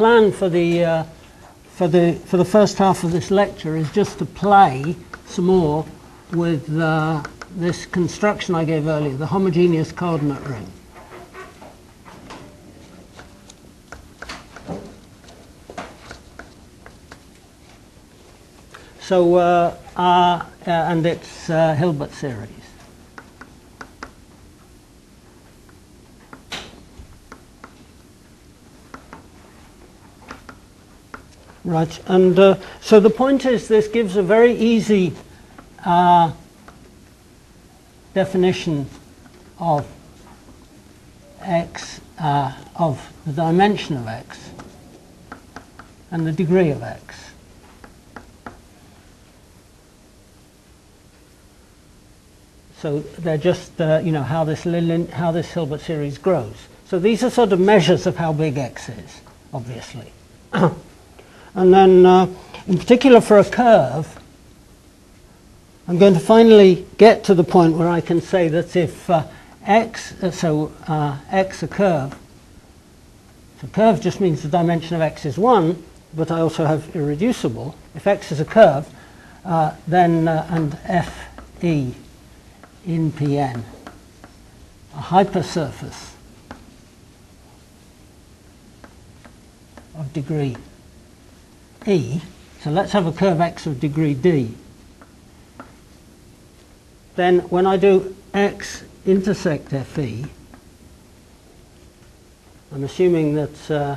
plan for the, uh, for, the, for the first half of this lecture is just to play some more with uh, this construction I gave earlier, the homogeneous coordinate ring. So, uh, uh, and its uh, Hilbert series. Right, and uh, so the point is this gives a very easy uh, definition of x, uh, of the dimension of x and the degree of x. So they're just, uh, you know, how this, how this Hilbert series grows. So these are sort of measures of how big x is, obviously. and then, uh, in particular for a curve, I'm going to finally get to the point where I can say that if uh, x, uh, so uh, x a curve, so curve just means the dimension of x is 1, but I also have irreducible. If x is a curve, uh, then, uh, and fe in Pn, a hypersurface of degree e. So let's have a curve x of degree d. Then when I do x intersect fe, I'm assuming that uh,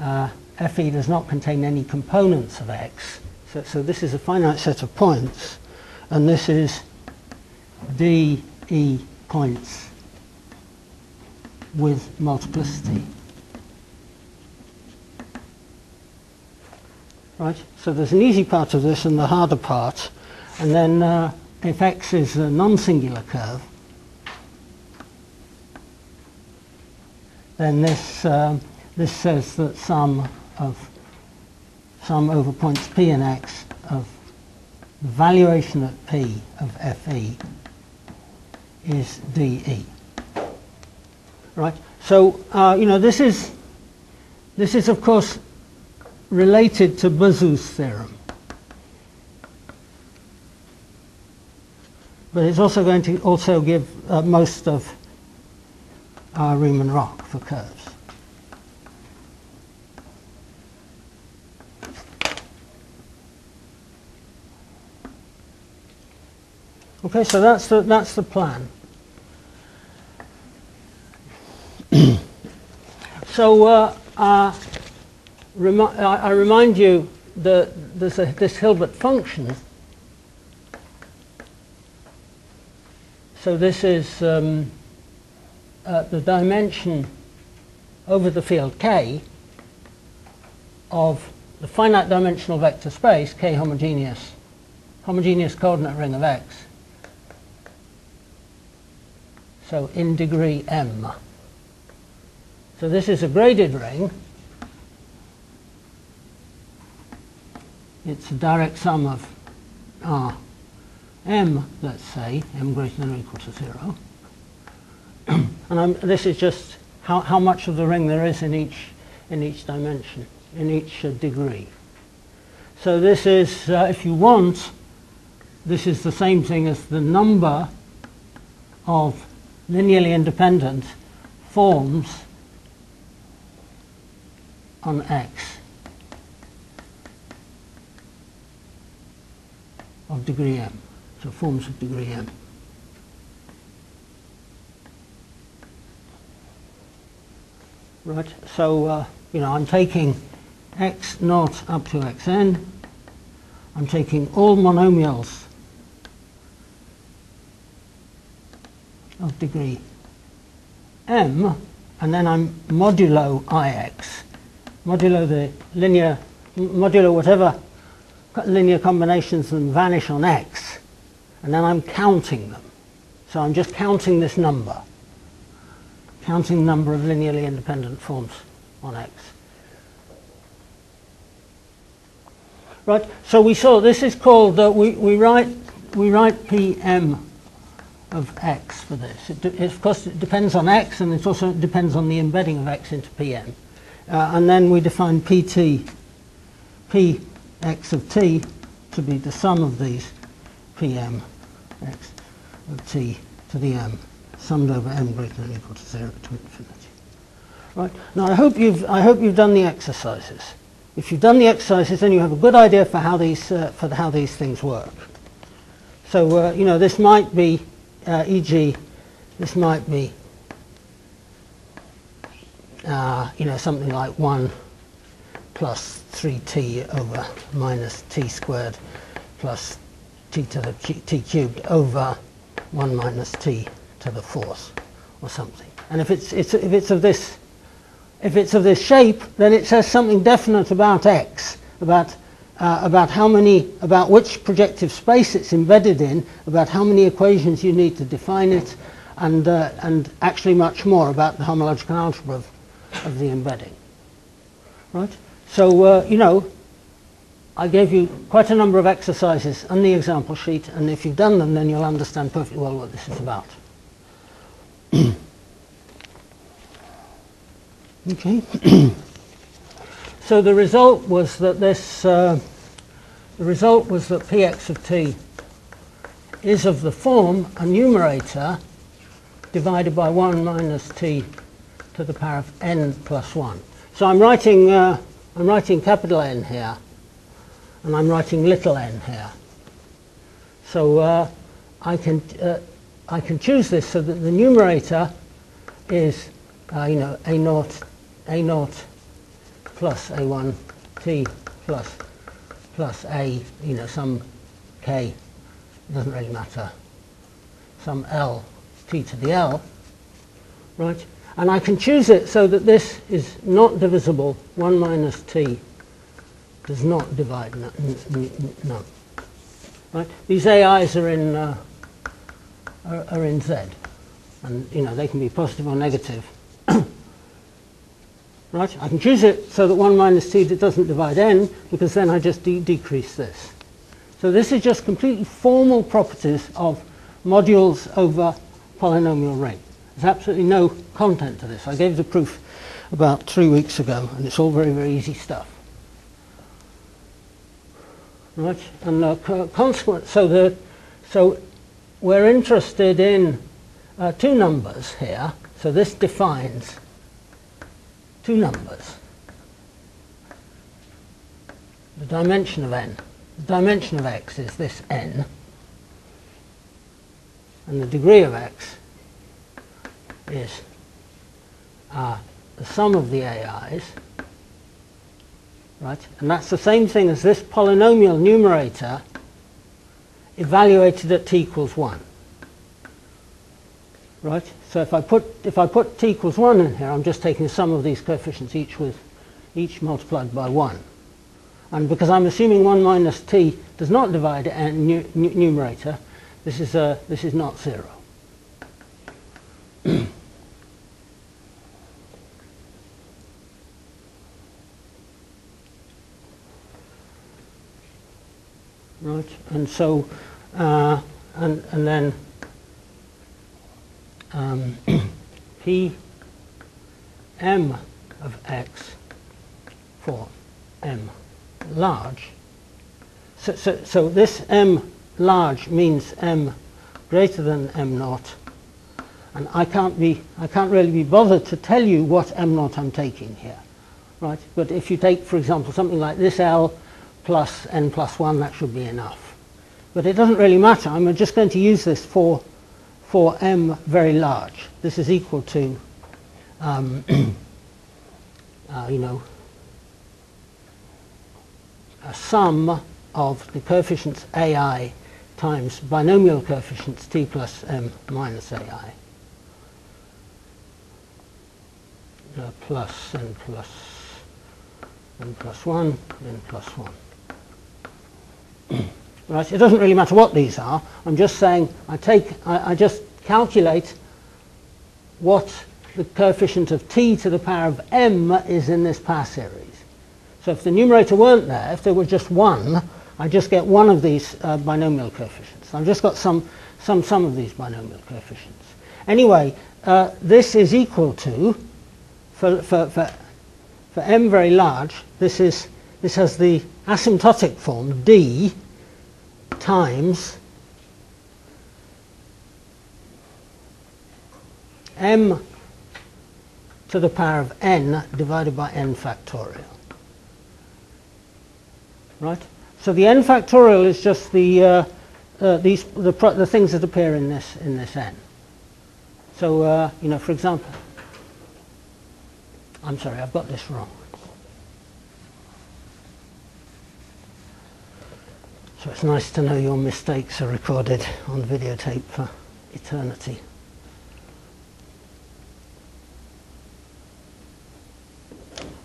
uh, fe does not contain any components of x. So, so this is a finite set of points, and this is d e points with multiplicity. Right, so there's an easy part of this and the harder part. And then uh, if x is a non-singular curve, then this, um, this says that sum of sum over points p and x of valuation at p of fe is dE. Right. So uh, you know this is this is of course related to Bezout's theorem, but it's also going to also give uh, most of uh, Riemann Roch for curves. Okay, so that's the, that's the plan. so uh, uh, remi I, remind you that a, this Hilbert function. So this is um, uh, the dimension over the field K of the finite dimensional vector space, K homogeneous, homogeneous coordinate ring of X so in degree m. So this is a graded ring. It's a direct sum of R m, let's say, m greater than or equal to 0. and I'm, this is just how, how much of the ring there is in each, in each dimension, in each uh, degree. So this is, uh, if you want, this is the same thing as the number of linearly independent forms on X of degree m, so forms of degree m. Right, so uh, you know I'm taking x naught up to xn. I'm taking all monomials of degree m, and then I'm modulo ix, modulo the linear, modulo whatever linear combinations that vanish on x, and then I'm counting them. So I'm just counting this number, counting the number of linearly independent forms on x. Right, so we saw this is called, uh, we, we write we write PM of x for this. It, it, of course, it depends on x, and it also depends on the embedding of x into Pn. Uh, and then we define pt, px of t to be the sum of these pm x of t to the m summed over m greater than or equal to 0 to infinity. Right. Now I hope you've I hope you've done the exercises. If you've done the exercises, then you have a good idea for how these uh, for how these things work. So uh, you know this might be, uh, e.g., this might be uh, you know something like one plus 3t over minus t squared plus t to the t cubed over 1 minus t to the fourth or something. And if it's, it's, if it's of this if it's of this shape, then it says something definite about x, about uh, about how many, about which projective space it's embedded in, about how many equations you need to define it, and uh, and actually much more about the homological algebra of, of the embedding. Right. So uh, you know, I gave you quite a number of exercises on the example sheet, and if you've done them, then you'll understand perfectly well what this is about. Okay. so the result was that this, uh, the result was that px of t is of the form a numerator divided by 1 minus t to the power of n plus 1. So I'm writing, uh, I'm writing capital N here, and I'm writing little n here. So uh, I, can, uh, I can choose this so that the numerator is, uh, you know, a naught a naught plus a1 t plus plus a, you know, some k, doesn't really matter, some l t to the l, right? And I can choose it so that this is not divisible, 1 minus t does not divide none. Right? These AIs are in, uh, are, are in Z, and you know they can be positive or negative. Right? I can choose it so that 1 minus t doesn't divide n, because then I just de decrease this. So this is just completely formal properties of modules over polynomial ring. There's absolutely no content to this. I gave the proof about three weeks ago, and it's all very, very easy stuff. Right? And uh, consequent, so the, so we're interested in uh, two numbers here. So this defines two numbers. The dimension of n. The dimension of x is this n, and the degree of x is uh, the sum of the AIs, right? And that's the same thing as this polynomial numerator evaluated at t equals 1 right? So if I put if I put t equals one in here, I'm just taking the sum of these coefficients each with each multiplied by one. And because I'm assuming 1 minus t does not divide a nu numerator, this is, uh, this is not 0. right, and so, uh, and, and then um, p m of x for m large. So, so, so this m large means m greater than m naught. And I can't, be, I can't really be bothered to tell you what m naught I'm taking here. Right? But if you take, for example, something like this L plus n plus 1, that should be enough. But it doesn't really matter. I'm just going to use this for for m very large. This is equal to, um, uh, you know, a sum of the coefficients ai times binomial coefficients t plus m minus ai. Uh, plus n plus n plus 1, n plus 1. Right? It doesn't really matter what these are. I'm just saying I take, I, I just calculate what the coefficient of t to the power of m is in this power series. So if the numerator weren't there, if there were just one, I just get one of these uh, binomial coefficients. I've just got some, some sum of these binomial coefficients. Anyway, uh, this is equal to, for, for, for, for m very large, this is this has the asymptotic form d times m to the power of n divided by n factorial. Right? So the n factorial is just the uh, uh, these the, the things that appear in this in this n. So uh, you know, for example, I'm sorry, I've got this wrong. So it's nice to know your mistakes are recorded on videotape for eternity.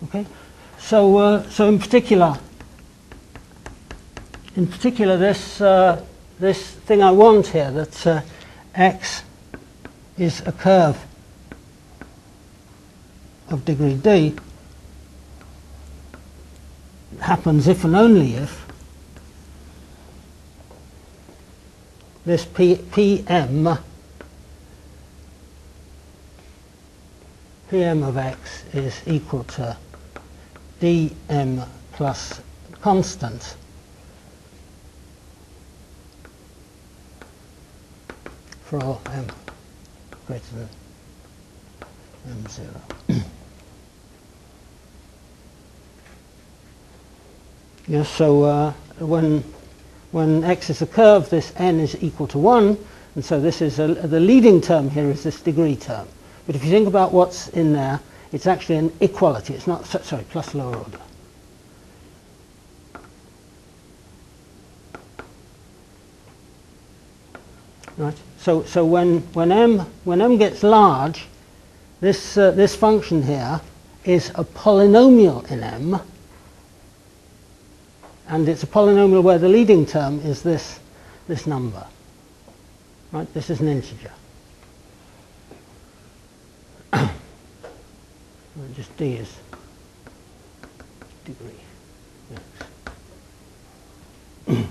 Okay, so uh, so in particular, in particular, this uh, this thing I want here that uh, x is a curve of degree d happens if and only if this P, Pm Pm of x is equal to dm plus constant for all m greater than m0. yes, so uh, when when x is a curve, this n is equal to 1, and so this is a, the leading term here is this degree term. But if you think about what's in there, it's actually an equality. It's not, sorry, plus lower order. Right. So, so when, when, m, when m gets large, this, uh, this function here is a polynomial in m, and it's a polynomial where the leading term is this, this number. Right? This is an integer. just d is degree.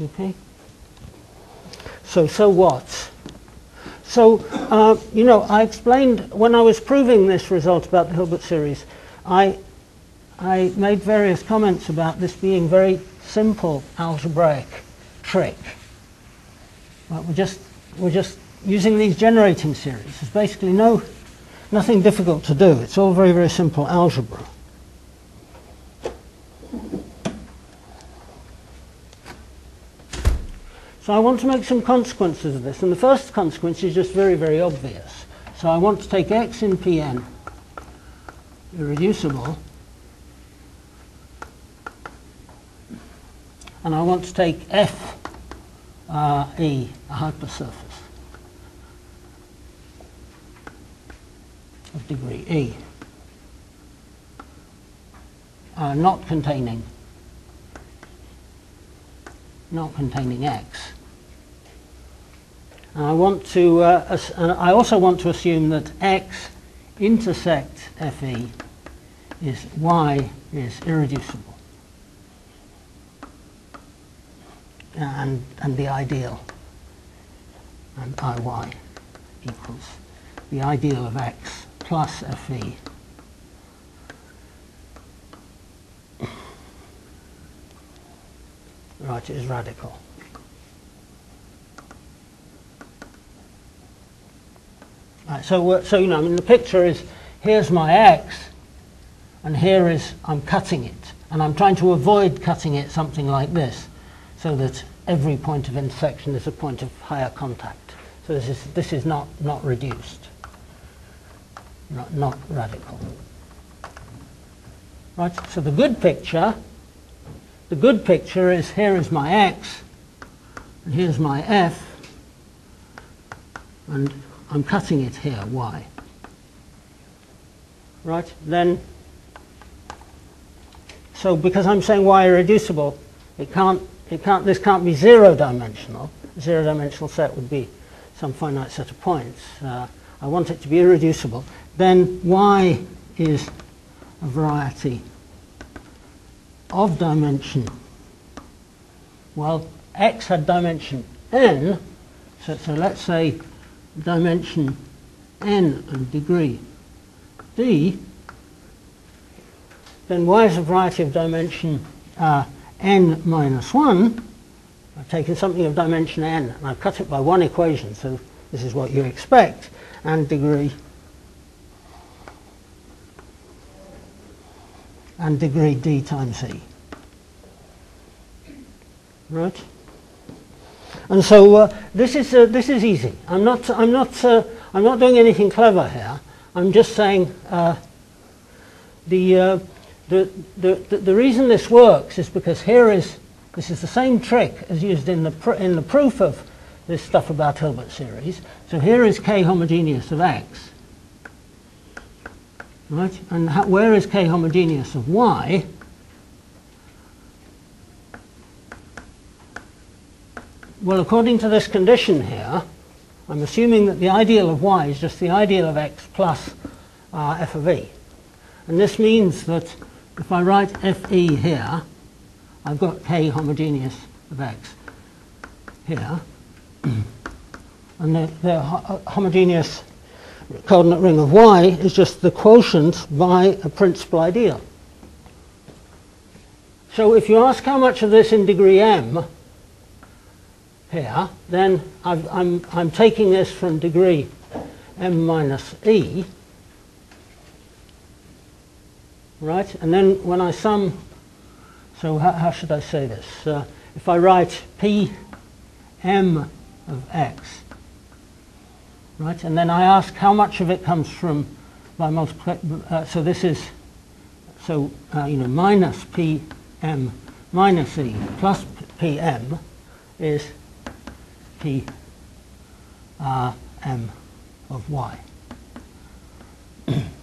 Okay. So so what? So uh, you know, I explained when I was proving this result about the Hilbert series, I I made various comments about this being very simple algebraic trick. Right, we're just we're just using these generating series. There's basically no nothing difficult to do. It's all very very simple algebra. So I want to make some consequences of this, and the first consequence is just very very obvious. So I want to take x in Pn irreducible and I want to take F uh, E, a hypersurface of degree E, uh, not containing not containing X. And I want to, uh, and I also want to assume that X intersect FE is Y is irreducible. And, and the ideal, and Iy equals the ideal of x plus Fe right, is radical. Right, so, so you know, I mean, the picture is here's my x, and here is I'm cutting it, and I'm trying to avoid cutting it something like this so that every point of intersection is a point of higher contact. So this is, this is not, not reduced, not, not radical. Right, so the good picture, the good picture is here is my x, and here's my f, and I'm cutting it here, y. Right, then, so because I'm saying y irreducible, it can't it can't, this can't be zero dimensional. A zero dimensional set would be some finite set of points. Uh, I want it to be irreducible. Then y is a variety of dimension. Well, x had dimension n, so, so let's say dimension n and degree d then y is a variety of dimension uh, n minus 1. I've taken something of dimension n and I've cut it by one equation, so this is what you expect, and degree and degree d times e. Right? And so uh, this is uh, this is easy. I'm not I'm not uh, I'm not doing anything clever here. I'm just saying uh, the, uh, the, the the reason this works is because here is this is the same trick as used in the in the proof of this stuff about Hilbert series. So here is k homogeneous of x, right? And where is k homogeneous of y? Well, according to this condition here, I'm assuming that the ideal of y is just the ideal of x plus uh, f of e. And this means that if I write fe here, I've got k homogeneous of x here. and the, the ho uh, homogeneous coordinate ring of y is just the quotient by a principal ideal. So if you ask how much of this in degree m here, then i am I'm, I'm taking this from degree m minus e, right? And then when I sum, so how, how should I say this? Uh, if I write p m of x, right? And then I ask how much of it comes from by multiply. Uh, so this is so uh, you know minus p m minus e plus p m is P uh, M of Y.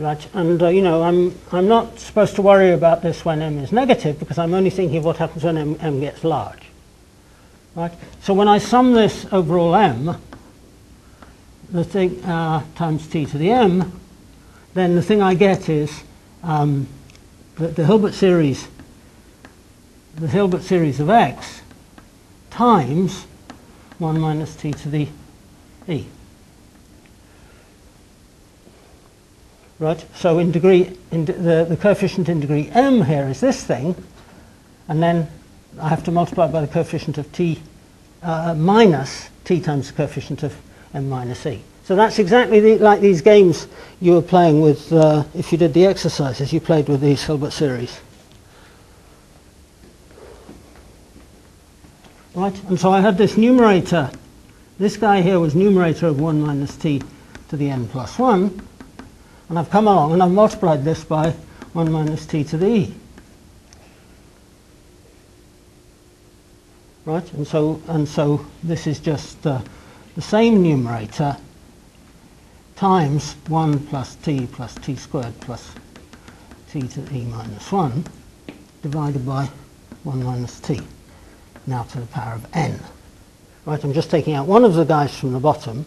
right, and uh, you know, I'm, I'm not supposed to worry about this when M is negative because I'm only thinking of what happens when M, M gets large. Right, so when I sum this over all M, the thing uh, times T to the M, then the thing I get is um, the, the Hilbert series, the Hilbert series of X times 1 minus t to the e. Right, so in degree, in the, the coefficient in degree m here is this thing, and then I have to multiply by the coefficient of t uh, minus t times the coefficient of m minus e. So that's exactly the, like these games you were playing with, uh, if you did the exercises, you played with these Hilbert series. Right, and so I had this numerator. This guy here was numerator of 1 minus t to the n plus 1. And I've come along and I've multiplied this by 1 minus t to the e. Right, and so, and so this is just uh, the same numerator times 1 plus t plus t squared plus t to the e minus 1 divided by 1 minus t now to the power of n. Right, I'm just taking out one of the guys from the bottom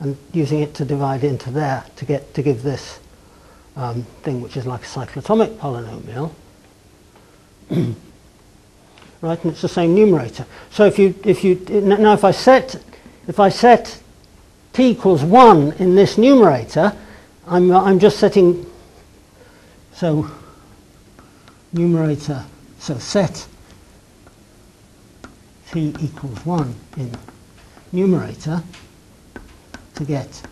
and using it to divide into there to get to give this um, thing which is like a cyclotomic polynomial. right, and it's the same numerator. So if you if you now if I set if I set t equals one in this numerator, I'm I'm just setting so numerator so set t equals 1 in numerator to get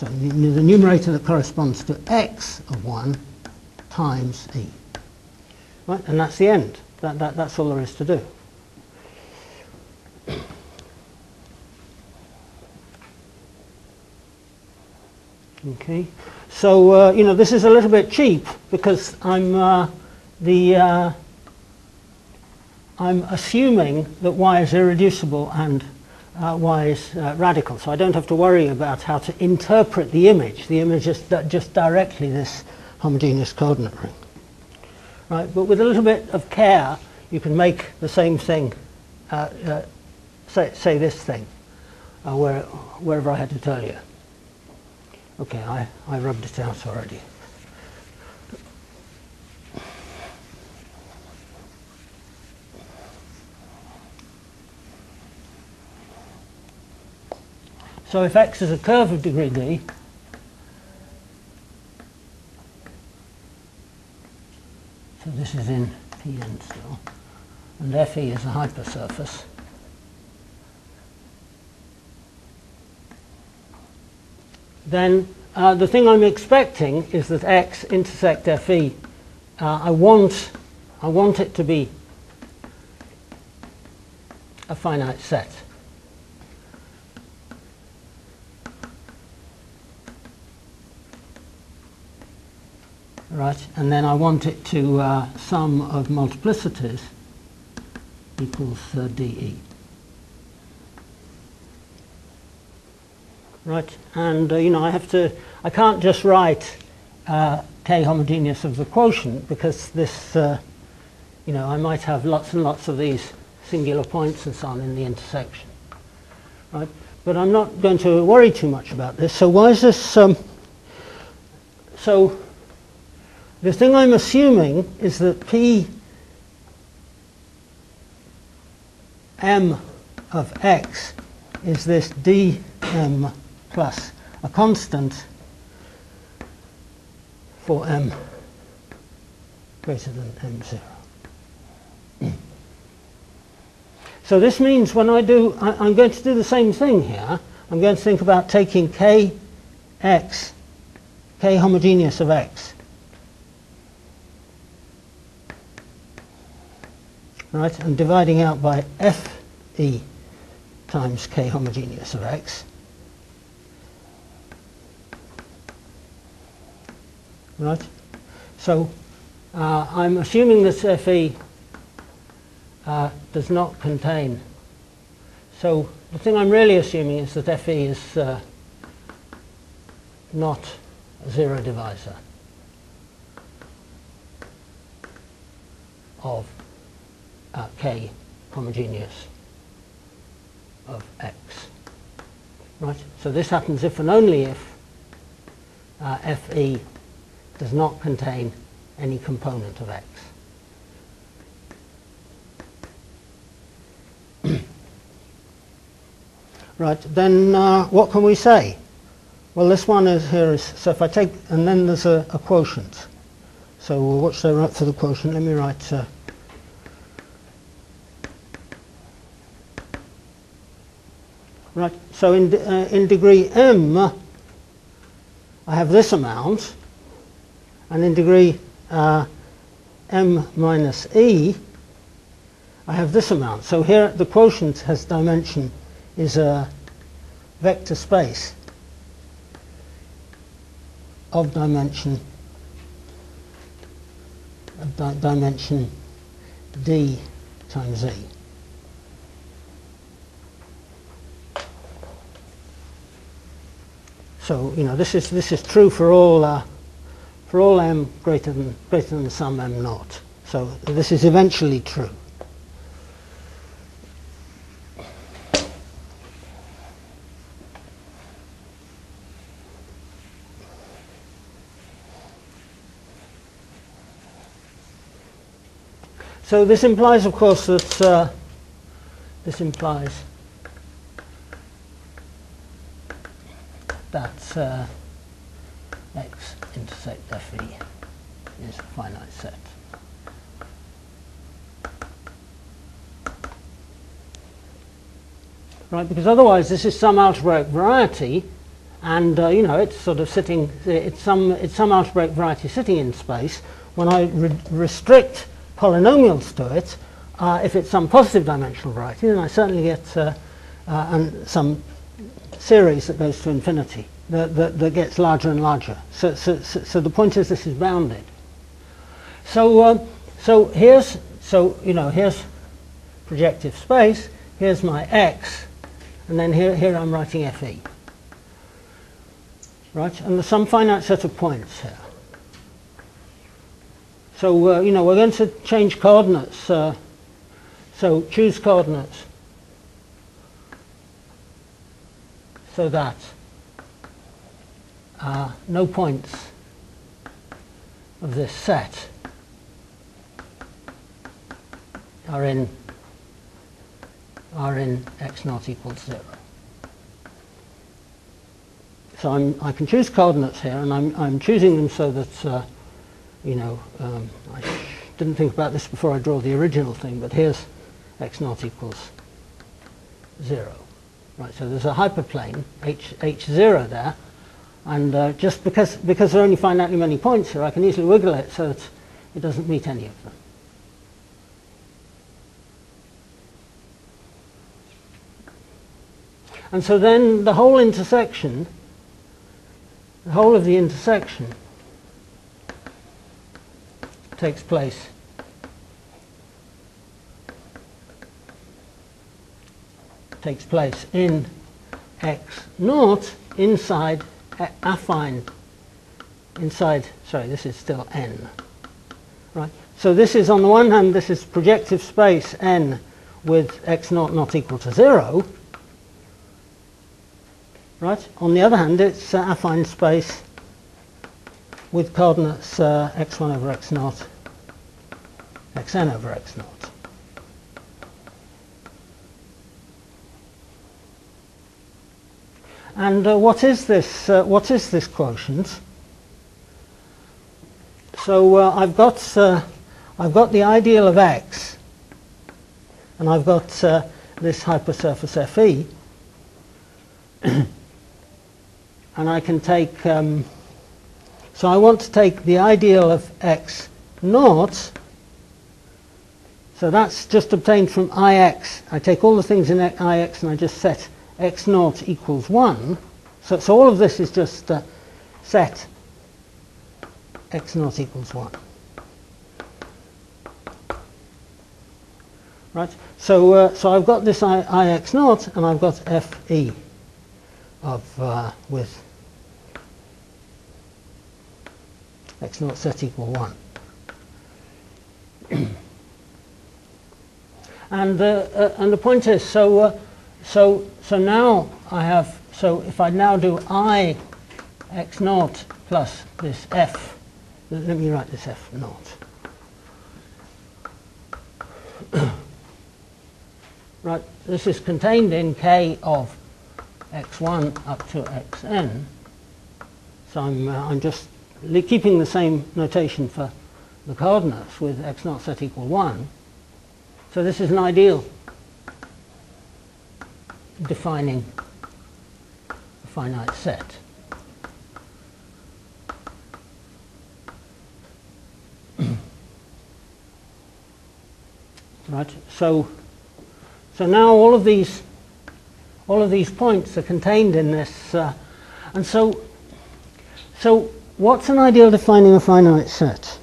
so the numerator that corresponds to x of 1 times e. Right, and that's the end. That, that, that's all there is to do. Okay, so uh, you know this is a little bit cheap because I'm uh, the uh, I'm assuming that y is irreducible and uh, is uh, radical. So I don't have to worry about how to interpret the image. The image is just directly this homogeneous coordinate ring. Right, but with a little bit of care, you can make the same thing, uh, uh say, say this thing, uh, where, wherever I had to tell you. Okay, I, I rubbed it out already. So if x is a curve of degree d, So this is in Pn still. And Fe is a hypersurface. Then uh, the thing I'm expecting is that x intersect Fe. Uh, I want I want it to be a finite set. Right, and then I want it to uh, sum of multiplicities equals uh, dE. Right, and uh, you know I have to, I can't just write uh, k homogeneous of the quotient because this, uh, you know, I might have lots and lots of these singular points and so on in the intersection. Right, but I'm not going to worry too much about this. So why is this? Um, so the thing I'm assuming is that P m of x is this dm plus a constant for m greater than m0. so this means when I do, I, am going to do the same thing here. I'm going to think about taking k x, k homogeneous of x, right, and dividing out by fe times k homogeneous of x. Right? So uh, I'm assuming that fe uh, does not contain. So the thing I'm really assuming is that fe is uh, not a zero divisor of uh, K homogeneous of X. Right? So this happens if and only if uh, Fe does not contain any component of X. right, then uh, what can we say? Well, this one is here is, so if I take, and then there's a, a quotient. So should I write for the quotient? Let me write uh, Right, so in, uh, in degree m, I have this amount, and in degree uh, m minus e, I have this amount. So here the quotient has dimension is a vector space of dimension of di dimension d times e. So you know this is this is true for all uh, for all m greater than greater than some m naught. So this is eventually true. So this implies, of course, that uh, this implies that uh, x intersect Fe is a finite set. Right, because otherwise this is some algebraic variety and uh, you know it's sort of sitting it's some it's some algebraic variety sitting in space when I re restrict polynomials to it uh, if it's some positive dimensional variety then I certainly get uh, uh and some series that goes to infinity that, that, that gets larger and larger. So, so, so, so, the point is this is bounded. So, um, so here's, so, you know, here's projective space, here's my x, and then here, here I'm writing Fe. Right, and there's some finite set of points here. So, uh, you know, we're going to change coordinates. Uh, so choose coordinates so that uh, no points of this set are in are in x not equals 0. So I'm, I can choose coordinates here, and I'm, I'm choosing them so that, uh, you know, um, I didn't think about this before I draw the original thing, but here's x naught equals 0. Right, so there's a hyperplane, h, h0 there, and uh, just because, because there are only finitely many points here, I can easily wiggle it so that it doesn't meet any of them. And so then the whole intersection, the whole of the intersection takes place takes place in x naught inside affine. Inside sorry this is still n. Right? So this is on the one hand this is projective space n with x naught not equal to 0 right? On the other hand it's uh, affine space with coordinates uh, x1 over x naught xn over x naught And uh, what is this? Uh, what is this quotient? So uh, I've got uh, I've got the ideal of x, and I've got uh, this hypersurface Fe, and I can take. Um, so I want to take the ideal of x naught. So that's just obtained from Ix. I take all the things in Ix and I just set x naught equals 1. So, so all of this is just uh, set x naught equals 1. Right, so, uh, so I've got this I, Ix naught and I've got Fe of uh, with x naught set equal 1. and, uh, uh, and the point is, so uh, so, so now I have, so if I now do i x naught plus this f, let me write this f naught. right, this is contained in k of x1 up to xn. So I'm, uh, I'm just keeping the same notation for the coordinates with x naught set equal 1. So this is an ideal defining a finite set. right, so so now all of these all of these points are contained in this uh, and so so what's an ideal defining a finite set?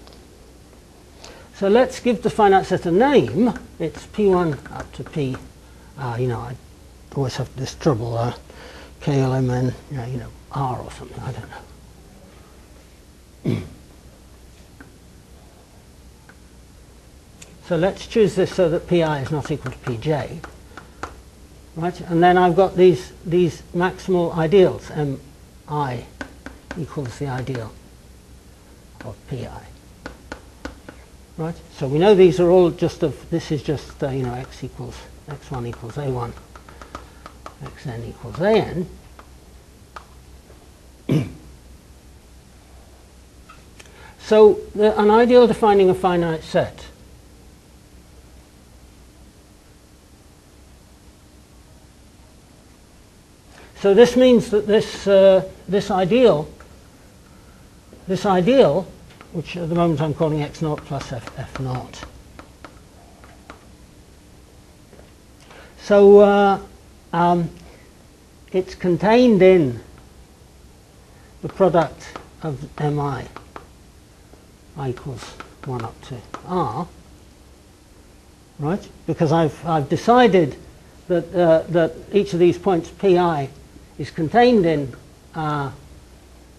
So let's give the finite set a name. It's P1 up to P, uh, you know, Always have this trouble, uh, KLMN, you know, you know, R or something, I don't know. so let's choose this so that Pi is not equal to Pj. Right, and then I've got these, these maximal ideals, Mi equals the ideal of Pi. Right, so we know these are all just of, this is just, uh, you know, x equals, x1 equals a1 xn equals an. so the, an ideal defining a finite set So this means that this, uh, this ideal, this ideal, which at the moment I'm calling x naught plus f, f naught. So uh, um, it's contained in the product of mi i equals 1 up to r, right? Because I've, I've decided that, uh, that each of these points pi is contained in uh,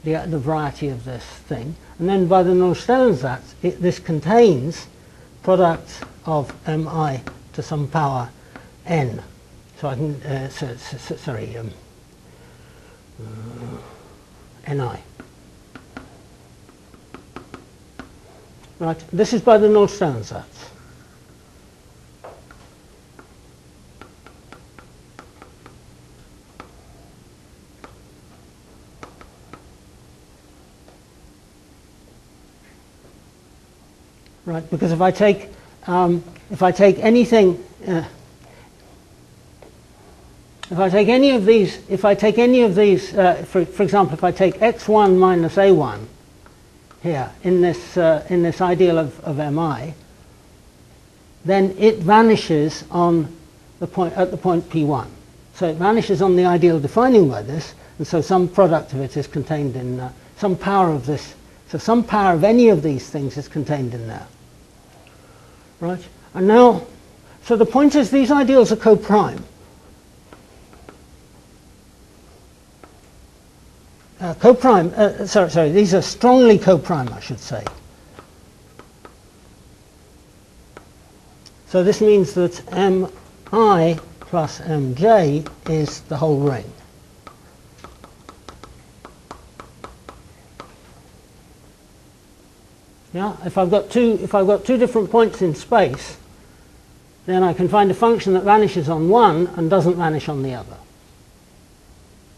the, the variety of this thing. And then by the Nullstellensatz, it, this contains product of mi to some power n. So I can, uh, so, so, sorry, um, uh, Ni. Right, this is by the Nullstellensatz. right? Because if I take um, if I take anything, uh, if I take any of these, if I take any of these, uh, for, for example, if I take x1 minus a1 here in this uh, in this ideal of, of mi, then it vanishes on the point at the point p1. So it vanishes on the ideal defining by this, and so some product of it is contained in uh, some power of this. So some power of any of these things is contained in there. Right? And now, so the point is these ideals are co-prime. Uh, co-prime, uh, sorry, sorry, these are strongly co-prime, I should say. So this means that mi plus mj is the whole ring. Yeah, if I've got two, if I've got two different points in space, then I can find a function that vanishes on one and doesn't vanish on the other.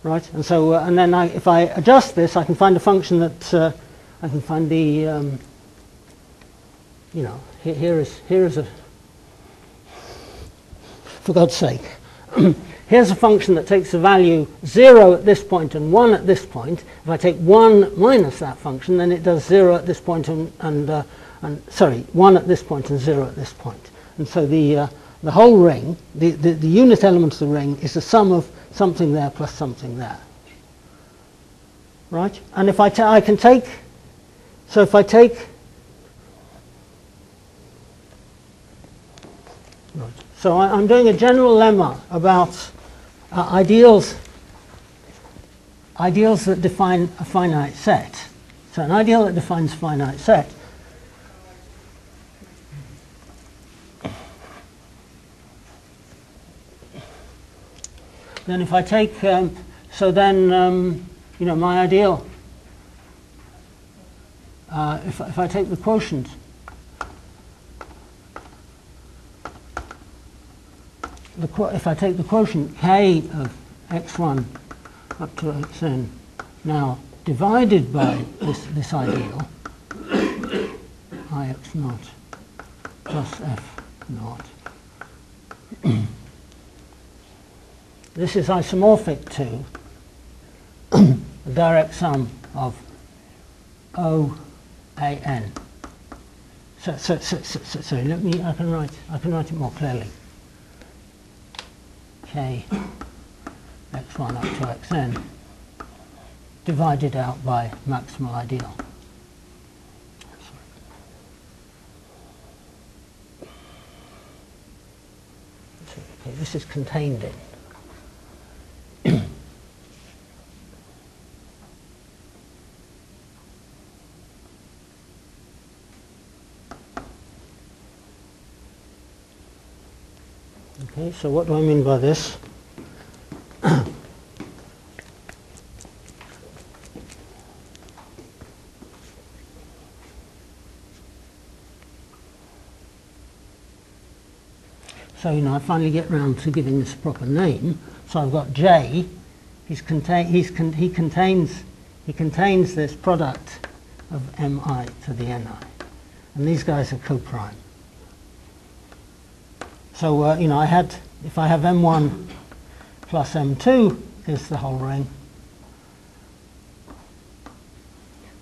Right, and so, uh, and then I, if I adjust this, I can find a function that uh, I can find the, um, you know, here, here is here is a, for God's sake. Here's a function that takes a value 0 at this point and 1 at this point. If I take 1 minus that function, then it does 0 at this point and, and, uh, and sorry, 1 at this point and 0 at this point. And so the, uh, the whole ring, the, the, the unit element of the ring is the sum of something there plus something there. Right? And if I, I can take, so if I take, right. So I, am doing a general lemma about uh, ideals, ideals that define a finite set. So an ideal that defines a finite set then if I take, um, so then, um, you know, my ideal, uh, if, if I take the quotient, the, if I take the quotient k of x1 up to xn now divided by this, this ideal, ix naught plus f naught. This is isomorphic to the direct sum of O A N. So, so, so, so, so, let me, I can write, I can write it more clearly k x1 up to xn divided out by maximal ideal. Okay, this is contained in. Okay, so what do I mean by this? So, you know, I finally get round to giving this a proper name. So I've got J. He's contain, he's con he contains he contains this product of mi to the ni, and these guys are coprime. So, uh, you know, I had, if I have M1 plus M2 is the whole ring,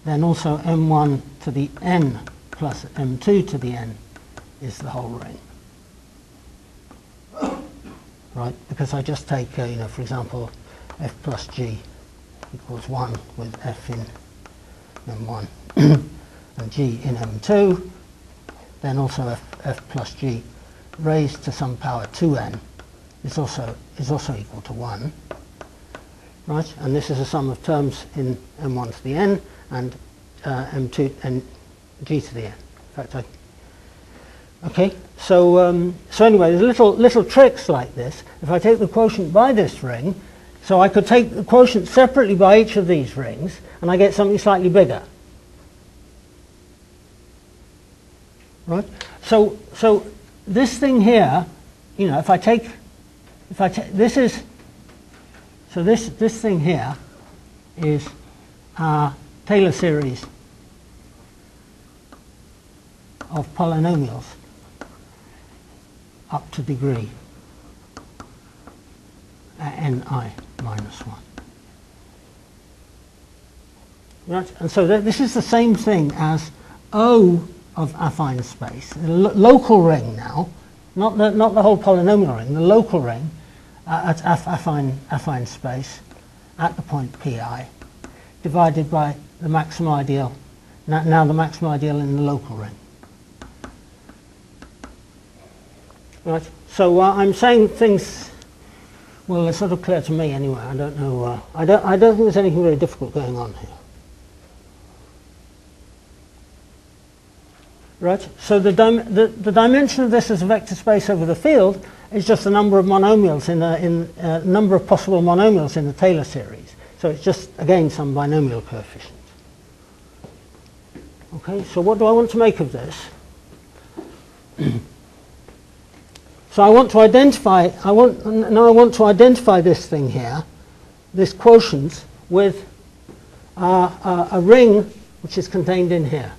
then also M1 to the N plus M2 to the N is the whole ring. Right, because I just take, uh, you know, for example, F plus G equals 1 with F in M1 and G in M2, then also F, F plus G raised to some power 2n is also, is also equal to 1. Right? And this is a sum of terms in m1 to the n and uh, m2 and g to the n. In fact, I Okay, so um, so anyway, there's little little tricks like this. If I take the quotient by this ring, so I could take the quotient separately by each of these rings, and I get something slightly bigger. Right. So so this thing here, you know, if I take, if I take, this is, so this, this thing here is our Taylor series of polynomials up to degree ni minus 1. Right? And so th this is the same thing as O of affine space, the lo local ring now, not the, not the whole polynomial ring, the local ring uh, at aff affine, affine space at the point pi divided by the maximum ideal, now, now the maximum ideal in the local ring. Right, so uh, I'm saying things, well, they're sort of clear to me anyway. I don't know, uh, I, don't, I don't think there's anything very difficult going on here. Right, so the, dim the, the dimension of this as a vector space over the field is just the number of monomials in the in, uh, number of possible monomials in the Taylor series. So it's just, again, some binomial coefficient. Okay, so what do I want to make of this? so I want to identify, I want, now I want to identify this thing here, this quotient, with uh, uh, a ring which is contained in here.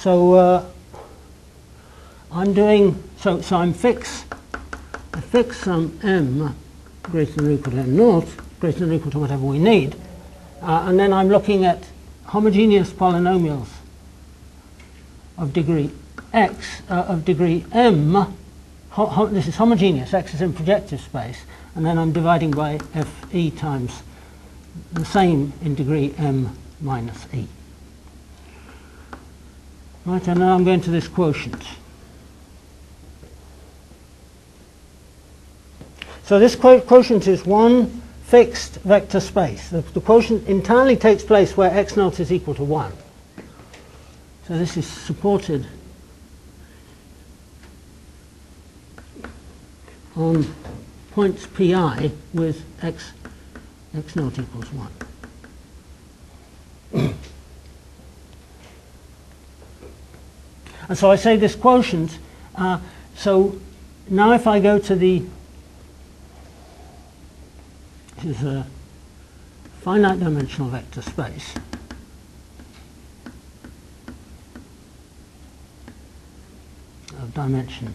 So uh, I'm doing, so, so I'm fix, I fix some m greater than or equal to m naught, greater than or equal to whatever we need, uh, and then I'm looking at homogeneous polynomials of degree x, uh, of degree m, this is homogeneous, x is in projective space, and then I'm dividing by fe times the same in degree m minus e. Right, and now I'm going to this quotient. So this quotient is one fixed vector space. The, the, quotient entirely takes place where x naught is equal to 1. So this is supported on points pi with x, x naught equals 1. And so I say this quotient, uh, so now if I go to the, this is a finite dimensional vector space, of dimension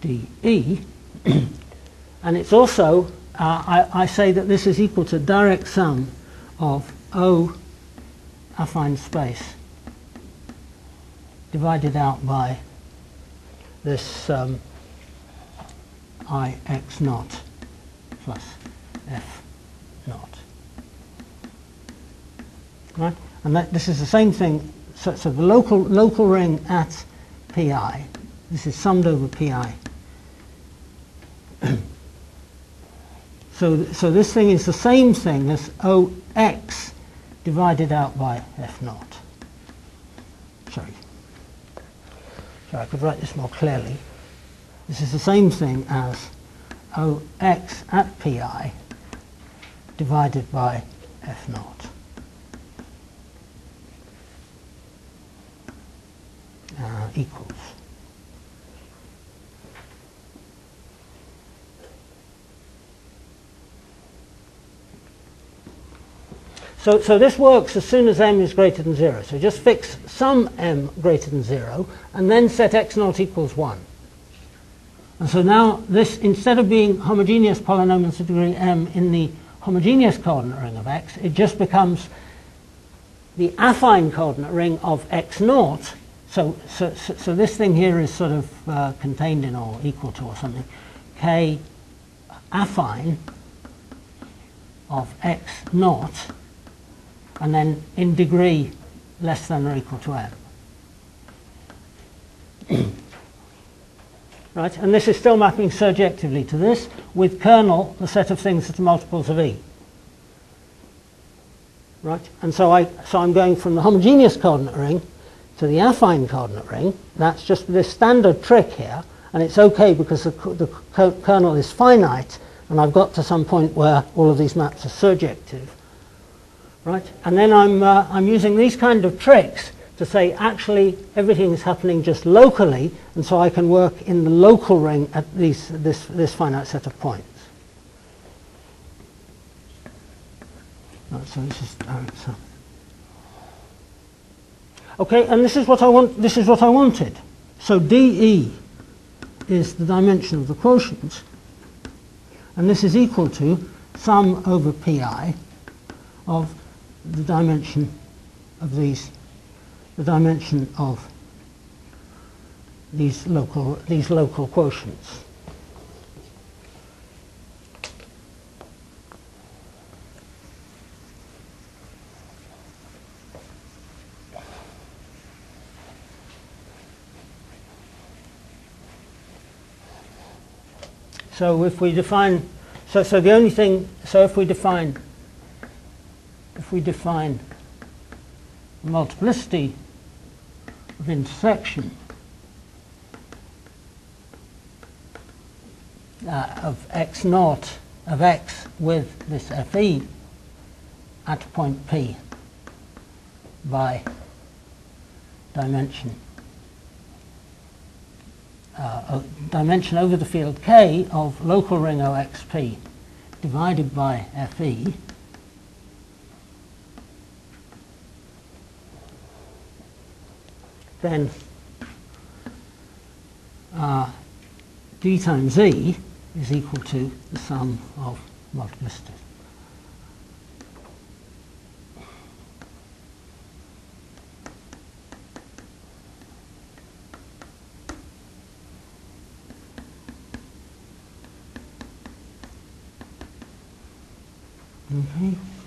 dE, and it's also, uh, I, I say that this is equal to direct sum of O affine space divided out by this um, i x naught plus f naught. Right? And that, this is the same thing. So, so the local, local ring at pi, this is summed over pi. so, so this thing is the same thing as ox divided out by f naught. Sorry. So I could write this more clearly. This is the same thing as Ox at pi divided by f naught. Uh, equals. So, so this works as soon as m is greater than 0. So just fix some m greater than 0 and then set x naught equals 1. And so now this, instead of being homogeneous polynomials of degree m in the homogeneous coordinate ring of x, it just becomes the affine coordinate ring of x naught. So, so, so, this thing here is sort of uh, contained in or equal to or something. k affine of x naught and then in degree less than or equal to m. right, and this is still mapping surjectively to this, with kernel the set of things that are multiples of E. Right, and so, I, so I'm going from the homogeneous coordinate ring to the affine coordinate ring. That's just this standard trick here, and it's okay because the, the kernel is finite, and I've got to some point where all of these maps are surjective right? And then I'm, uh, I'm using these kind of tricks to say actually everything is happening just locally, and so I can work in the local ring at these, this, this finite set of points. Right, so this is uh, so. Okay, and this is what I want. This is what I wanted. So DE is the dimension of the quotients, and this is equal to sum over pi of the dimension of these the dimension of these local, these local quotients. So if we define, so, so the only thing, so if we define, if we define multiplicity of intersection uh, of x naught of x with this fe at point P by dimension uh, dimension over the field K of local ring OXP divided by FE then uh, d times e is equal to the sum of multiplicities. Okay.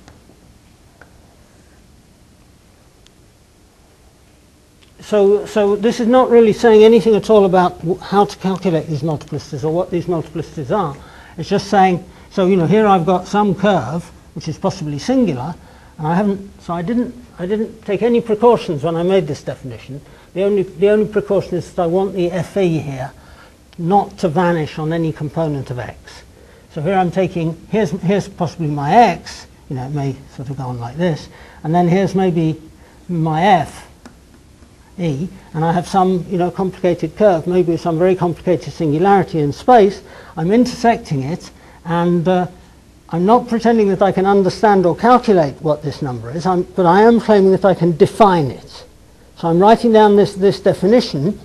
So, so this is not really saying anything at all about how to calculate these multiplicities or what these multiplicities are. It's just saying, so you know, here I've got some curve which is possibly singular, and I haven't, so I didn't, I didn't take any precautions when I made this definition. The only, the only precaution is that I want the FE here not to vanish on any component of x. So here I'm taking, here's, here's possibly my x, you know, it may sort of go on like this, and then here's maybe my f, E, and I have some you know, complicated curve, maybe with some very complicated singularity in space, I'm intersecting it, and uh, I'm not pretending that I can understand or calculate what this number is, I'm, but I am claiming that I can define it. So I'm writing down this, this definition,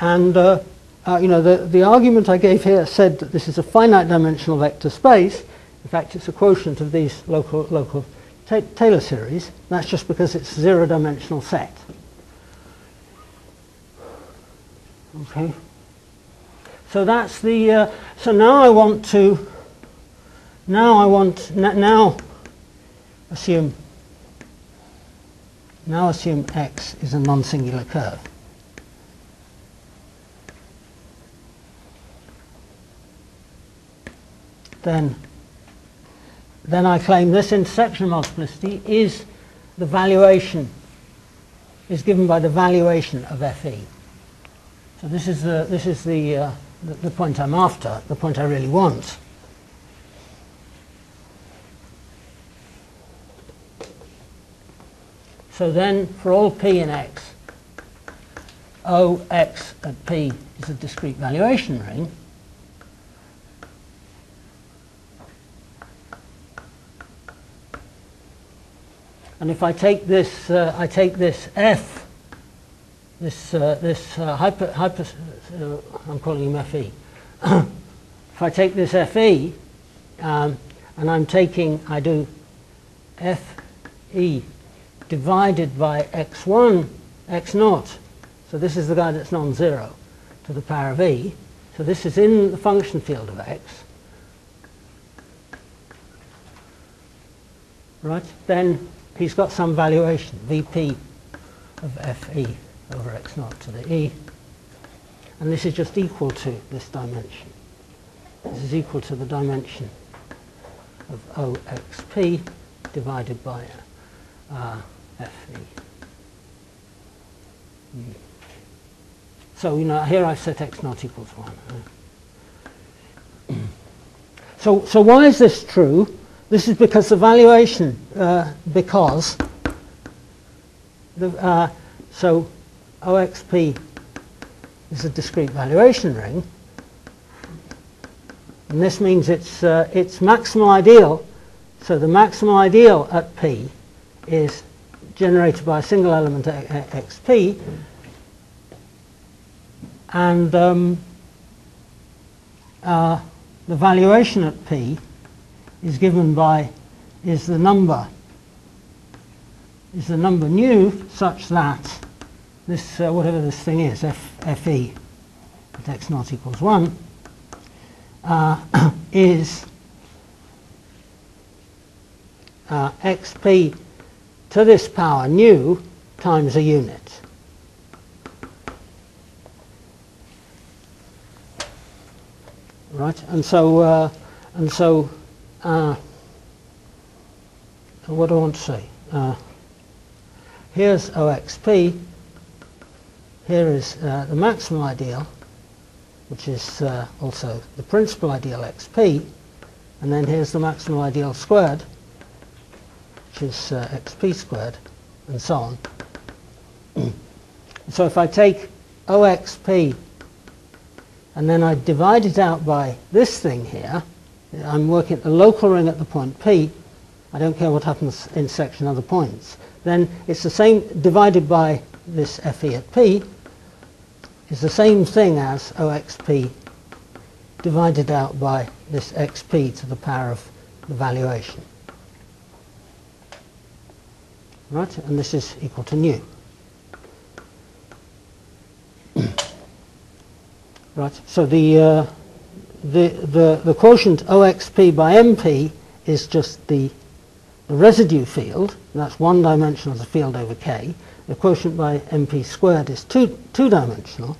and uh, uh, you know, the, the argument I gave here said that this is a finite dimensional vector space. In fact, it's a quotient of these local, local Taylor series. That's just because it's a zero-dimensional set. Okay. So that's the, uh, so now I want to, now I want, now assume, now assume x is a non-singular curve. Then, then I claim this intersection multiplicity is the valuation, is given by the valuation of Fe. So this is the, this is the, uh, the, the point I'm after, the point I really want. So then for all p in x, OX at p is a discrete valuation ring. And if I take this, uh, I take this f this, uh, this uh, hyper, hyper uh, I'm calling him FE. if I take this FE um, and I'm taking, I do FE divided by x1, x naught. So this is the guy that's non-zero to the power of e. So this is in the function field of x. Right? Then he's got some valuation, VP of FE over x naught to the e. And this is just equal to this dimension. This is equal to the dimension of OXP divided by uh, FE. Mm. So, you know, here I've set x naught equals 1. so, so why is this true? This is because the valuation, uh, because the, uh, so OXP is a discrete valuation ring. And this means it's, uh, it's maximal ideal. So the maximal ideal at P is generated by a single element XP. And um, uh, the valuation at P is given by, is the number, is the number nu such that this, uh, whatever this thing is, F, Fe at x naught equals 1, uh, is uh, xp to this power nu times a unit. Right, and so, uh, and so, uh, what do I want to say? Uh, here's OXP, here is uh, the maximal ideal, which is uh, also the principal ideal xp, and then here's the maximal ideal squared, which is uh, xp squared, and so on. so if I take OXP and then I divide it out by this thing here, I'm working at the local ring at the point P, I don't care what happens in section other points, then it's the same divided by this Fe at P is the same thing as OXP divided out by this XP to the power of the valuation. Right, and this is equal to nu. right, so the, uh, the, the, the quotient OXP by MP is just the, the residue field, that's one dimension of the field over K. The quotient by MP squared is two, two dimensional.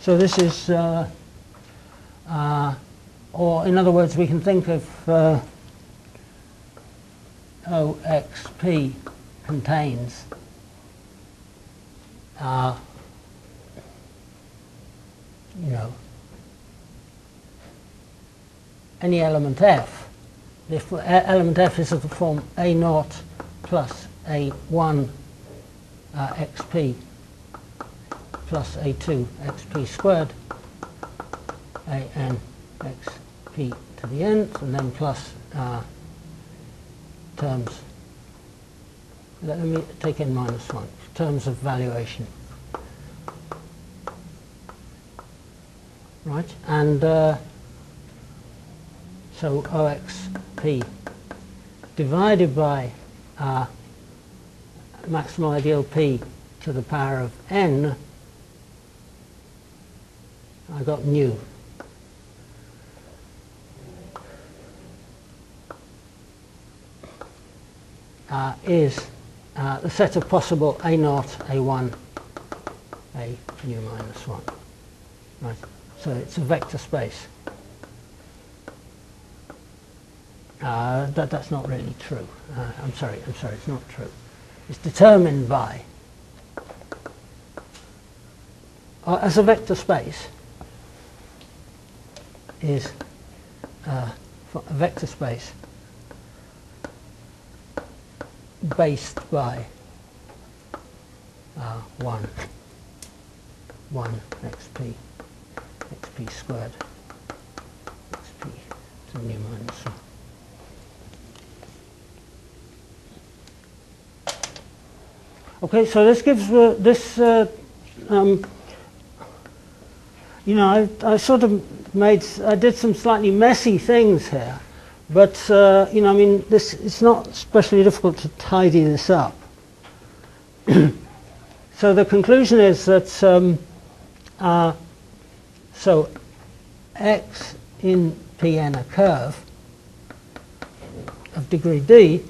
So this is, uh, uh, or in other words, we can think of uh, OXP contains uh, you know, any element f, if element f is of the form a naught plus a1 uh, xp plus a2 xp squared a n xp to the nth and then plus uh, terms. Let me take n minus 1 terms of valuation right and uh, so OXP divided by uh, maximal ideal P to the power of n I got nu. Uh, is uh, the set of possible A naught, A1, A nu minus 1. Right. So it's a vector space. Uh, that, that's not really true. Uh, I'm sorry, I'm sorry, it's not true. It's determined by, uh, as a vector space, is uh, a vector space based by uh, 1, 1 xp, xp squared, to nu minus 1. Okay, so this gives uh, this, uh, um, you know, I, I sort of made, I did some slightly messy things here, but uh, you know, I mean, this it's not especially difficult to tidy this up. so the conclusion is that um, uh, so x in Pn a curve of degree d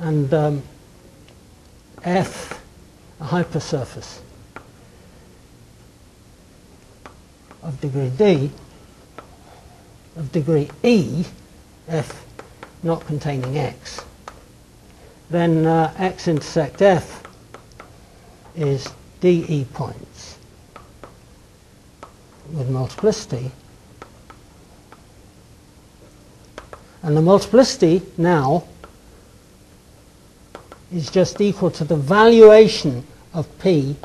and um, f a hypersurface of degree d of degree e, f not containing x, then uh, x intersect f is dE points with multiplicity. And the multiplicity now is just equal to the valuation of P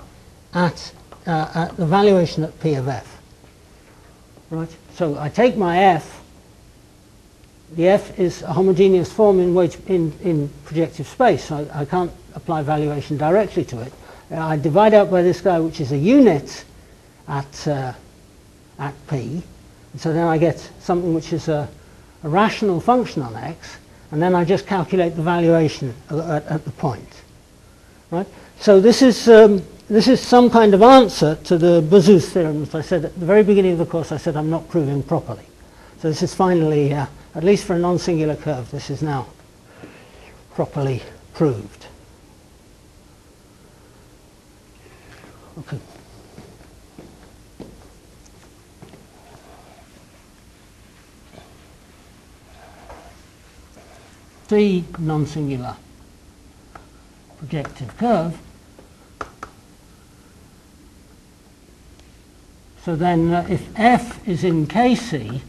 at, uh, at the valuation at P of F. Right? So I take my F, the F is a homogeneous form in, in, in projective space, so I, I can't apply valuation directly to it. Uh, I divide out by this guy, which is a unit at, uh, at P, and so then I get something which is a, a rational function on X, and then I just calculate the valuation at, at the point. Right? So this is, um, this is some kind of answer to the Bezout theorem. As I said at the very beginning of the course, I said I'm not proving properly. So this is finally, uh, at least for a non-singular curve, this is now properly proved. The non-singular projective curve So then uh, if f is in Kc,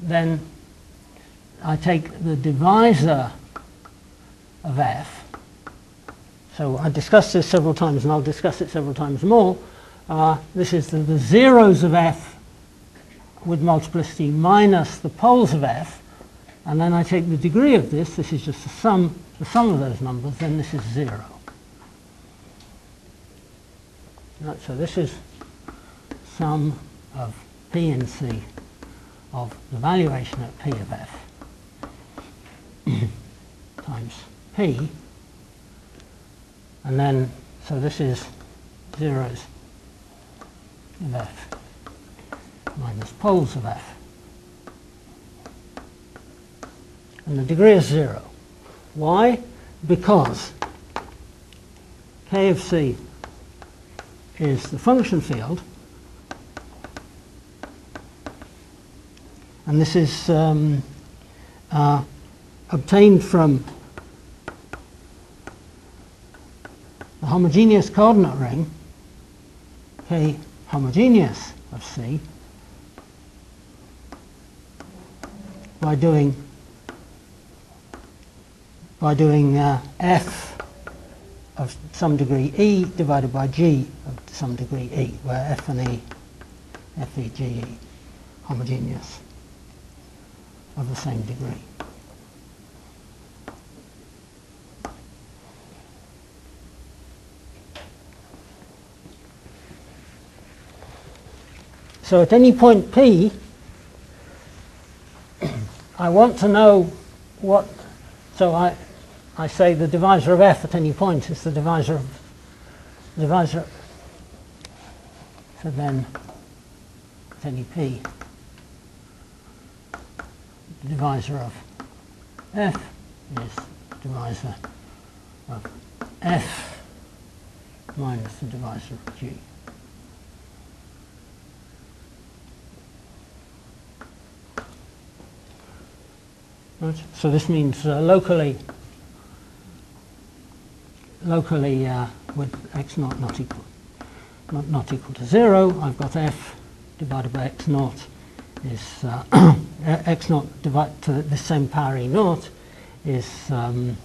then I take the divisor of f. So I discussed this several times and I'll discuss it several times more. Uh, this is the, the zeros of f with multiplicity minus the poles of f. And then I take the degree of this, this is just the sum, the sum of those numbers, then this is zero. Right, so this is sum of P and C of the valuation at P of F times P and then so this is zeros of F minus poles of F and the degree is zero. Why? Because K of C is the function field. And this is um, uh, obtained from homogeneous coordinate ring, K homogeneous of C, by doing by doing uh, F of some degree E divided by G of some degree E, where F and E, F, E, G, E, homogeneous of the same degree. So at any point P, I want to know what, so I, I say the divisor of f at any point is the divisor of divisor. So then at any p, the divisor of f is divisor of f minus the divisor of g. Right. So this means uh, locally locally uh, with x naught not equal not, not equal to 0, I've got f divided by x naught is uh, x naught divided to the same power e naught is um,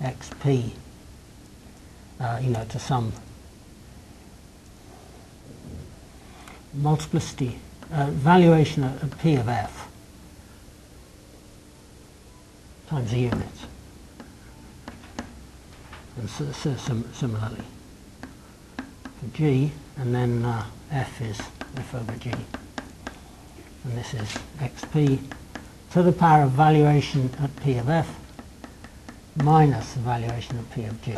xp, uh, you know, to some multiplicity uh, valuation of p of f times a unit and so, so sim similarly for G and then uh, F is F over G and this is XP to the power of valuation at P of F minus the valuation at P of G.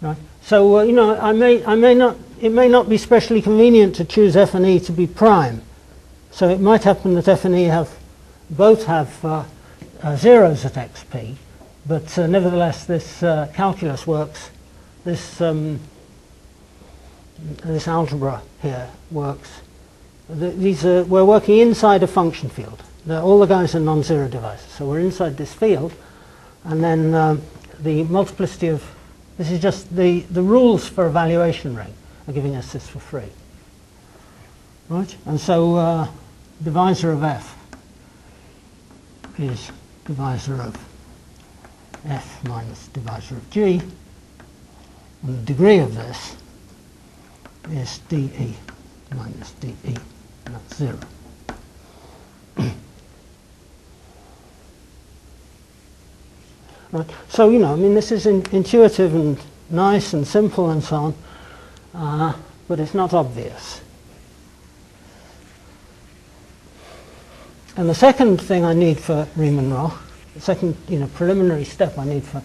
Right. So uh, you know I may I may not it may not be specially convenient to choose F and E to be prime. So it might happen that F and E have both have uh, zeros at XP but uh, nevertheless, this uh, calculus works. This um, this algebra here works. The, these are, we're working inside a function field. All the guys are non-zero divisors, so we're inside this field, and then um, the multiplicity of This is just the, the rules for a valuation ring are giving us this for free. Right? And so uh, divisor of f is divisor of f minus divisor of g. And the degree of this is dE minus dE, that's 0. right. So, you know, I mean, this is in intuitive and nice and simple and so on, uh, but it's not obvious. And the second thing I need for Riemann-Roch, the second you know, preliminary step I need for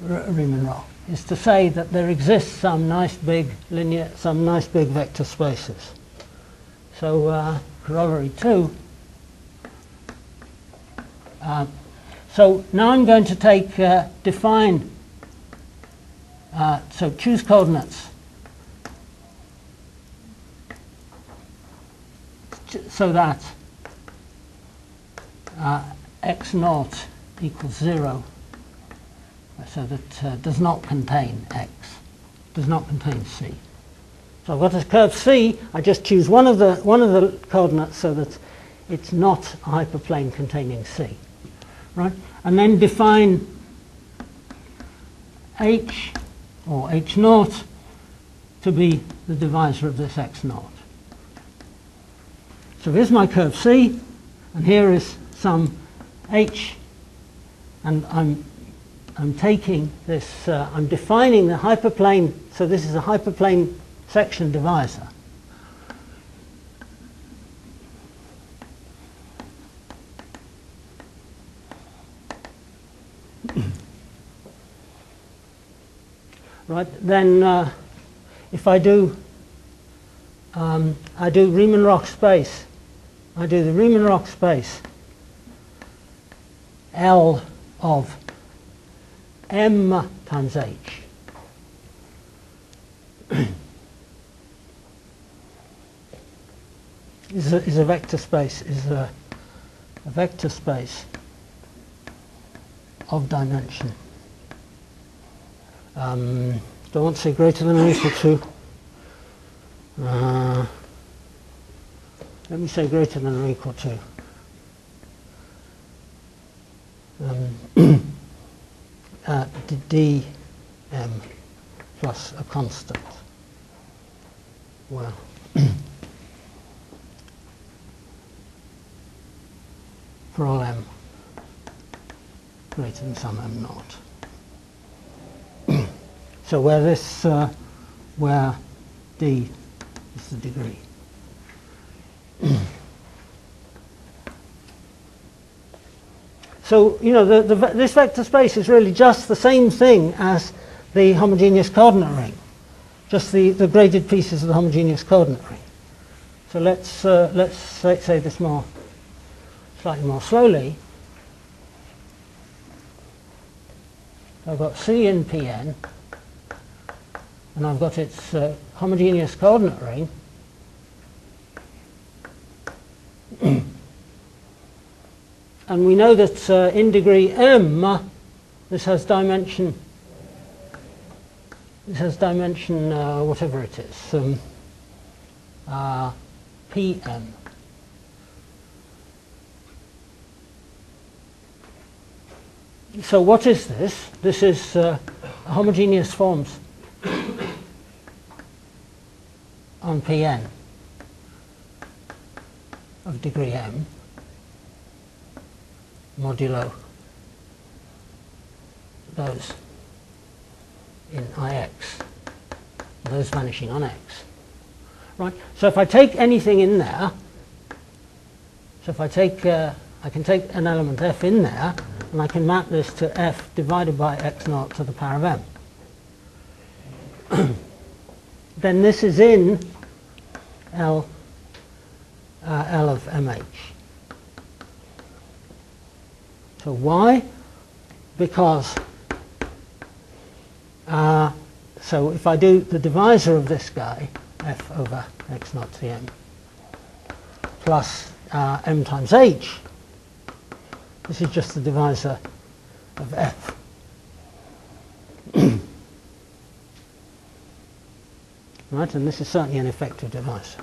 Riemann-Roch, is to say that there exists some nice big linear, some nice big vector spaces. So uh, corollary 2. Uh, so now I'm going to take, uh, define, uh, so choose coordinates. So that uh, x naught equals 0 so that uh, does not contain x, does not contain c. So I've got a curve C, I just choose one of the, one of the coordinates so that it's not a hyperplane containing C. Right? And then define h or h naught to be the divisor of this x naught. So here's my curve C, and here is some h, and I'm I'm taking this, uh, I'm defining the hyperplane, so this is a hyperplane section divisor. right, then uh, if I do, um, I do Riemann-Roch space, I do the Riemann-Roch space L of m times h. is, a, is a vector space, is a, a vector space of dimension. Um, do I want to say greater than or equal to? Uh, let me say greater than or equal to. Um, uh, dm plus a constant. Well, for all m greater than some m naught. so where this, uh, where d is the degree. So, you know, the, the, this vector space is really just the same thing as the homogeneous coordinate ring, just the, the graded pieces of the homogeneous coordinate ring. So let's, uh, let's say, say this more, slightly more slowly. I've got C in Pn, and I've got its uh, homogeneous coordinate ring. And we know that uh, in degree m, this has dimension, this has dimension uh, whatever it is, um, uh, pm. So what is this? This is uh, homogeneous forms on Pn of degree m modulo those in Ix, those vanishing on x. Right, so if I take anything in there, so if I take, uh, I can take an element f in there, and I can map this to f divided by x naught to the power of m. then this is in L, uh, L of mh. So why? Because, uh, so if I do the divisor of this guy, f over x naught m plus uh, m times h, this is just the divisor of f. right, and this is certainly an effective divisor.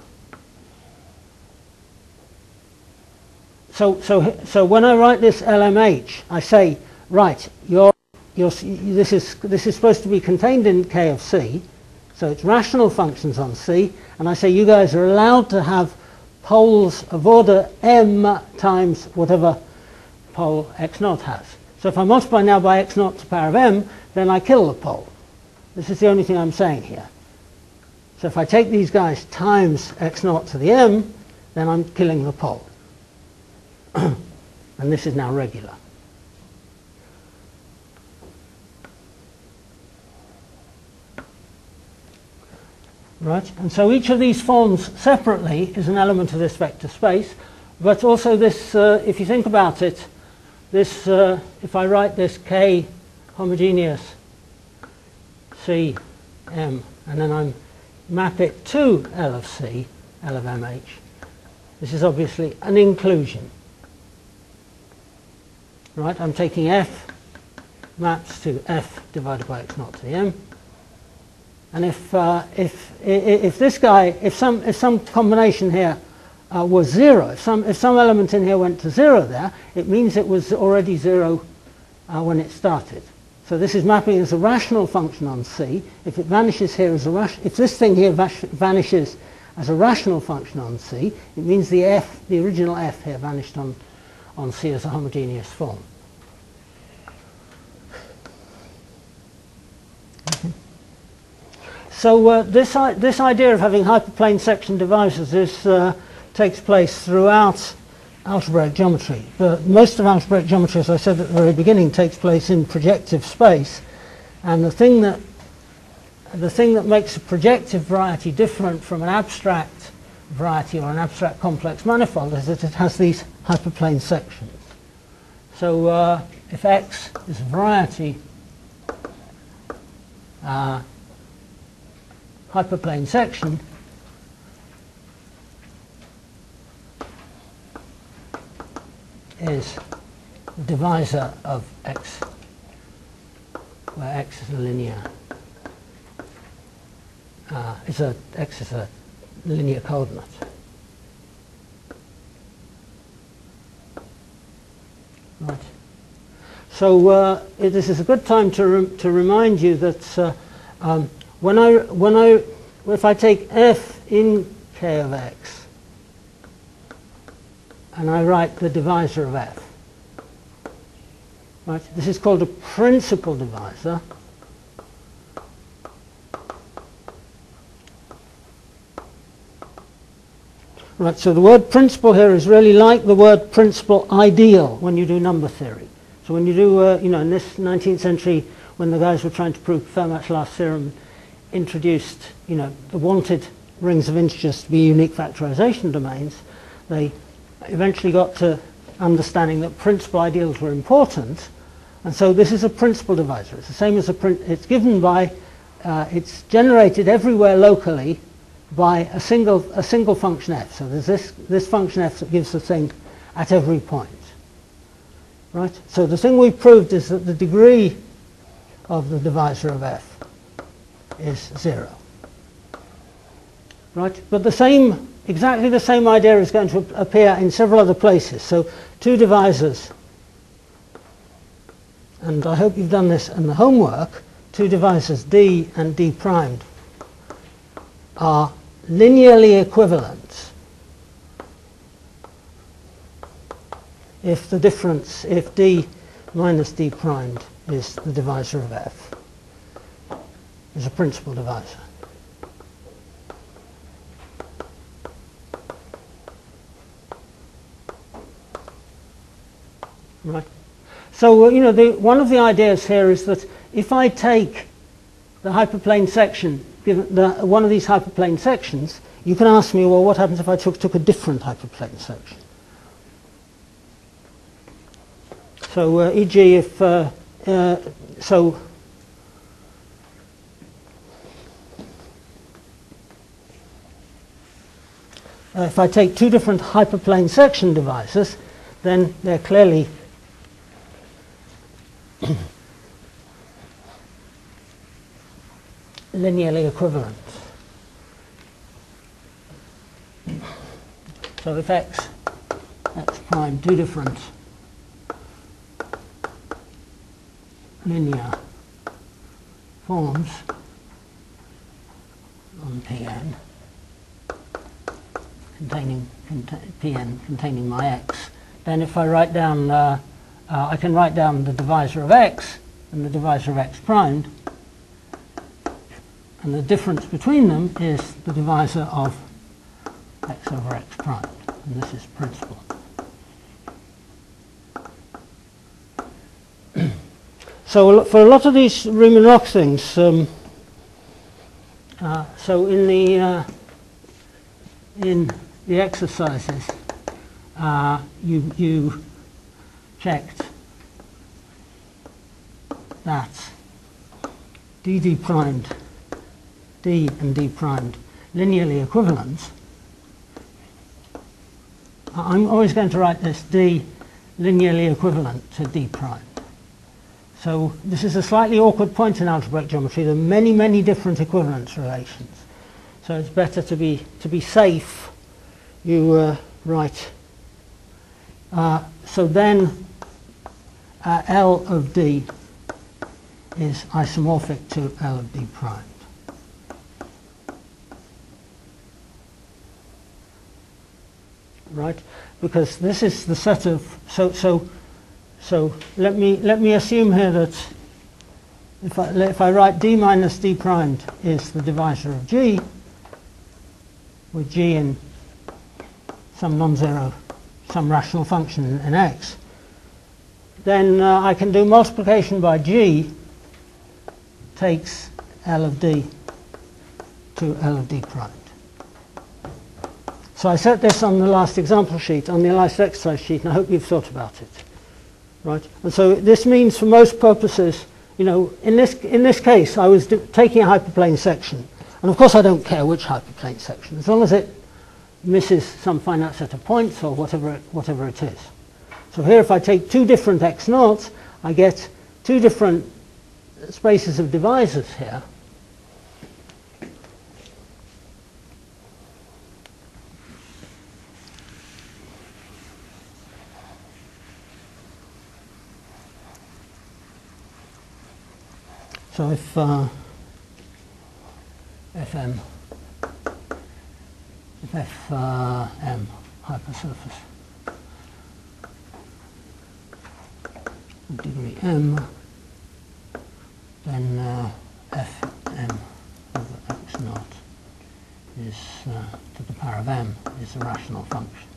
So, so, so when I write this LMH, I say, right, your, your, this, is, this is supposed to be contained in K of C, so it's rational functions on C, and I say you guys are allowed to have poles of order m times whatever pole x naught has. So if I multiply now by x naught to the power of m, then I kill the pole. This is the only thing I'm saying here. So if I take these guys times x naught to the m, then I'm killing the pole. and this is now regular. Right, and so each of these forms separately is an element of this vector space, but also this, uh, if you think about it, this, uh, if I write this K homogeneous C M, and then I map it to L of C, L of MH, this is obviously an inclusion. Right, I'm taking F maps to F divided by X naught to the M, and if, uh, if, if this guy, if some, if some combination here uh, was zero, if some, if some element in here went to zero there, it means it was already zero uh, when it started. So this is mapping as a rational function on C. If it vanishes here as a if this thing here vanishes as a rational function on C, it means the f, the original f here vanished on, on C as a homogeneous form. So uh, this, this idea of having hyperplane section divisors is, uh, takes place throughout algebraic geometry. But most of algebraic geometry, as I said at the very beginning, takes place in projective space. And the thing that, the thing that makes a projective variety different from an abstract variety or an abstract complex manifold is that it has these hyperplane sections. So uh, if X is a variety, uh, hyperplane section is the divisor of x, where x is a linear, uh, is a, x is a linear coordinate. Right. So uh, this is a good time to, to remind you that uh, um, when I, when I, if I take f in k of x and I write the divisor of f, right, this is called a principal divisor. Right, so the word principal here is really like the word principal ideal when you do number theory. So when you do, uh, you know, in this 19th century, when the guys were trying to prove Fermat's last theorem, introduced, you know, the wanted rings of integers to be unique factorization domains, they eventually got to understanding that principal ideals were important. And so this is a principal divisor. It's the same as a print. It's given by, uh, it's generated everywhere locally by a single, a single function f. So there's this, this function f that gives the thing at every point. Right? So the thing we've proved is that the degree of the divisor of f is 0. Right? But the same, exactly the same idea is going to appear in several other places. So two divisors, and I hope you've done this in the homework, two divisors d and d primed are linearly equivalent if the difference, if d minus d primed is the divisor of f is a principal divisor. Right. So, uh, you know, the, one of the ideas here is that if I take the hyperplane section, the, one of these hyperplane sections, you can ask me, well, what happens if I took, took a different hyperplane section? So, uh, e.g., if, uh, uh so uh, if I take two different hyperplane section divisors, then they're clearly linearly equivalent. So if x, x prime, two different linear forms on Pn containing Pn containing my x, then if I write down, uh, uh, I can write down the divisor of x and the divisor of x prime and the difference between them is the divisor of x over x prime. and this is principal. So for a lot of these Riemann Roch things, um, uh, so in the uh, in the exercises, uh, you you checked that dd primed, d and d primed linearly equivalent. I'm always going to write this d linearly equivalent to d prime. So this is a slightly awkward point in algebraic geometry. There are many, many different equivalence relations. So it's better to be, to be safe. You uh, write. Uh, so then uh, L of D is isomorphic to L of D primed. Right? Because this is the set of, so, so so let me, let me assume here that if I, if I write d minus d primed is the divisor of g, with g in some non-zero, some rational function in, x, then uh, I can do multiplication by g takes L of d to L of d primed. So I set this on the last example sheet, on the last exercise sheet, and I hope you've thought about it right? And so this means for most purposes, you know, in this, in this case, I was taking a hyperplane section. And of course, I don't care which hyperplane section, as long as it misses some finite set of points or whatever it, whatever it is. So here, if I take two different x naughts, I get two different spaces of divisors here. So if uh, Fm, if Fm uh, hypersurface degree m, then uh, Fm over x naught is uh, to the power of m is a rational function.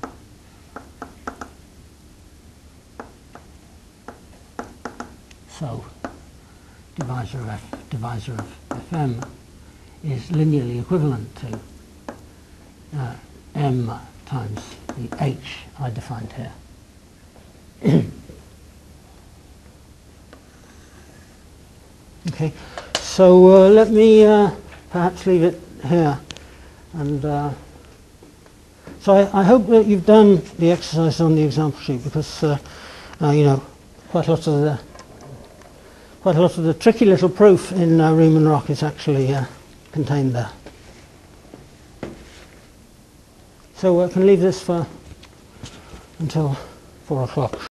So divisor of f, divisor of fm is linearly equivalent to uh, m times the h I defined here. okay, so uh, let me uh, perhaps leave it here. And uh, so I, I, hope that you've done the exercise on the example sheet because, uh, uh, you know, quite a lot of the quite a lot of the tricky little proof in uh, Riemann Roch is actually uh, contained there. So I can leave this for until four o'clock.